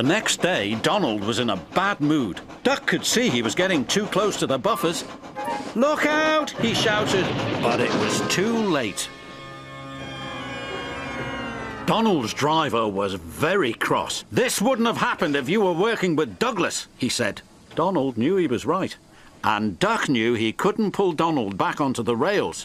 The next day, Donald was in a bad mood. Duck could see he was getting too close to the buffers. Look out, he shouted, but it was too late. Donald's driver was very cross. This wouldn't have happened if you were working with Douglas, he said. Donald knew he was right, and Duck knew he couldn't pull Donald back onto the rails.